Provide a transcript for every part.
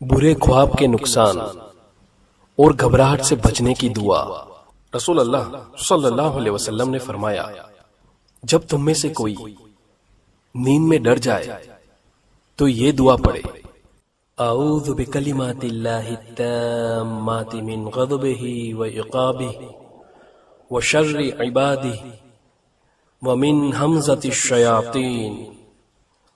बुरे ख्वाब के नुकसान और घबराहट से बचने की दुआ रसूल अल्लाह सल्लल्लाहु अलैहि वसल्लम ने फरमाया जब तुम में से कोई नींद में डर जाए तो ये दुआ पढ़े अऊज़ु बिकलिमातिल्लाहि ताम्माति मिन गज़बिही व इक़ाबिही व शर्रि इबादिही व मिन हमज़ति शयातीन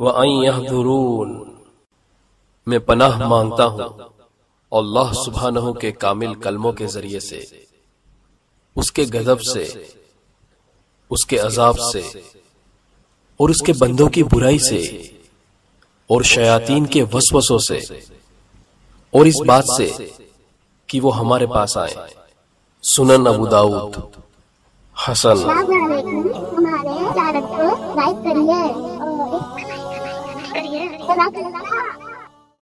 व अन मैं पनाह माँगता हूँ अल्लाह सुबहानहु के कामिल कलमों के ज़रिए से, उसके गजब से, उसके अजाब से और उसके बंदों की बुराई से और शयातीन के वसवसों से। और इस बात से कि वो हमारे पास आए। सुनन अबू दाऊद, हसन।